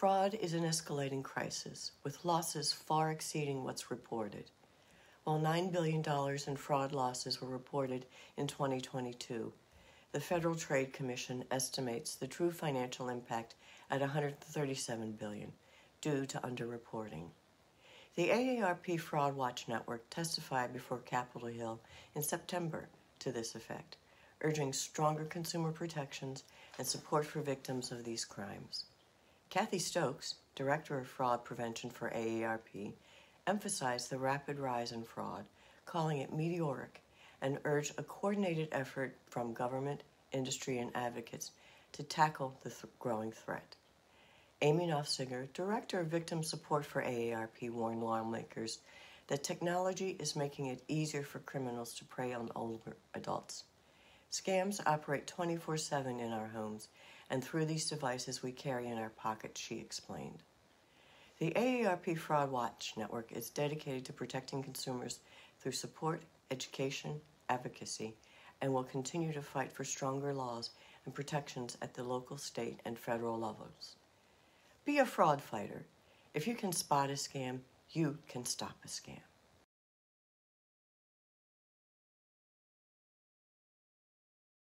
Fraud is an escalating crisis, with losses far exceeding what's reported. While $9 billion in fraud losses were reported in 2022, the Federal Trade Commission estimates the true financial impact at 137 billion, due to underreporting. The AARP Fraud Watch Network testified before Capitol Hill in September to this effect, urging stronger consumer protections and support for victims of these crimes. Kathy Stokes, Director of Fraud Prevention for AARP, emphasized the rapid rise in fraud, calling it meteoric, and urged a coordinated effort from government, industry, and advocates to tackle the th- growing threat. Amy Nofziger, Director of Victim Support for AARP, warned lawmakers that technology is making it easier for criminals to prey on older adults. Scams operate 24 7 in our homes, and through these devices we carry in our pockets, she explained. The AARP Fraud Watch Network is dedicated to protecting consumers through support, education, advocacy, and will continue to fight for stronger laws and protections at the local, state, and federal levels. Be a fraud fighter. If you can spot a scam, you can stop a scam.